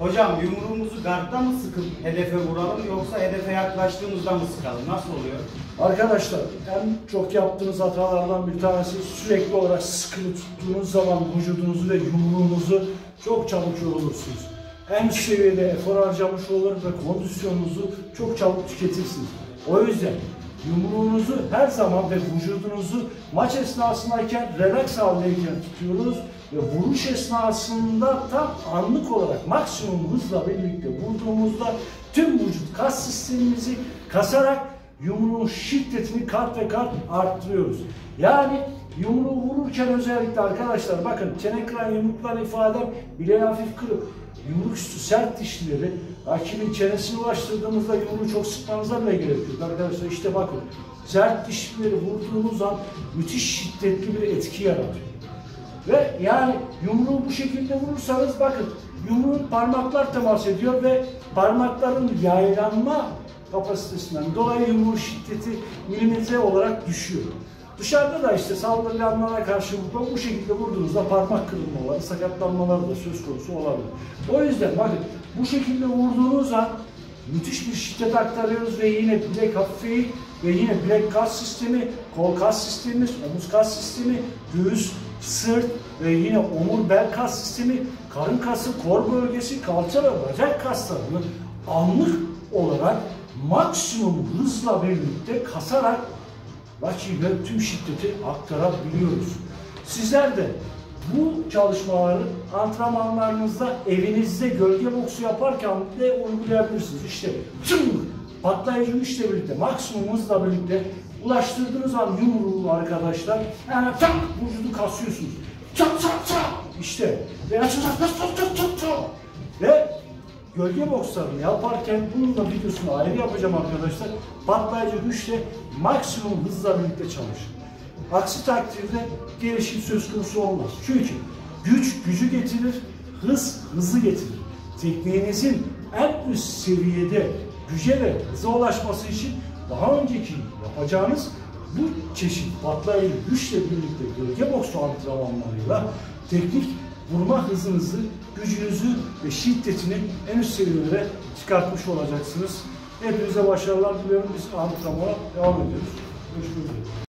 Hocam yumruğumuzu gardda mı sıkıp hedefe vuralım yoksa hedefe yaklaştığımızda mı sıkalım? Nasıl oluyor? Arkadaşlar en çok yaptığınız hatalardan bir tanesi sürekli olarak sıkılı tuttuğunuz zaman vücudunuzu ve yumruğunuzu çok çabuk yorulursunuz. En seviyede efor harcamış olur ve kondisyonunuzu çok çabuk tüketirsiniz. O yüzden yumruğunuzu her zaman ve vücudunuzu maç esnasındayken relax haldeyken tutuyoruz ve vuruş esnasında tam anlık olarak maksimum hızla birlikte vurduğumuzda tüm vücut kas sistemimizi kasarak yumruğun şiddetini kat ve kat arttırıyoruz. Yani yumruğu vururken özellikle arkadaşlar bakın çene kıran yumruklar ifadem bile hafif kırık. Yumruk üstü sert dişlileri rakibin çenesine ulaştırdığımızda yumruğu çok sıkmanıza bile gerek yok arkadaşlar. işte bakın sert dişlileri vurduğunuz an müthiş şiddetli bir etki yaratıyor. Ve yani yumruğu bu şekilde vurursanız bakın yumruğun parmaklar temas ediyor ve parmakların yaylanma kapasitesinden dolayı yumruğun şiddeti milimetre olarak düşüyor. Dışarıda da işte saldırganlara karşı bu şekilde vurduğunuzda parmak kırılmaları, sakatlanmaları da söz konusu olabilir. O yüzden bakın bu şekilde vurduğunuz an müthiş bir şiddet aktarıyoruz ve yine bilek hafifi ve yine bilek kas sistemi, kol kas sistemimiz, omuz kas sistemi, göğüs, sırt ve yine omur bel kas sistemi, karın kası, kor bölgesi, kalça ve bacak kaslarını anlık olarak maksimum hızla birlikte kasarak rakibe tüm şiddeti aktarabiliyoruz. Sizler de bu çalışmaları antrenmanlarınızda evinizde gölge boksu yaparken de uygulayabilirsiniz. İşte tüm patlayıcı güçle birlikte, maksimum hızla birlikte ulaştırdığınız an yumruğu arkadaşlar yani tak vücudu kasıyorsunuz. Çat çat çat işte veya çat çat çat çat gölge bokslarını yaparken bunun da videosunu ayrı yapacağım arkadaşlar. Patlayıcı güçle maksimum hızla birlikte çalışın. Aksi takdirde gelişim söz konusu olmaz. Çünkü güç gücü getirir, hız hızı getirir. Tekniğinizin en üst seviyede güce ve hıza ulaşması için daha önceki yapacağınız bu çeşit patlayıcı güçle birlikte gölge boksu antrenmanlarıyla teknik vurma hızınızı, gücünüzü ve şiddetini en üst seviyelere çıkartmış olacaksınız. Hepinize başarılar diliyorum. Biz antrenmana devam ediyoruz. Görüşmek üzere.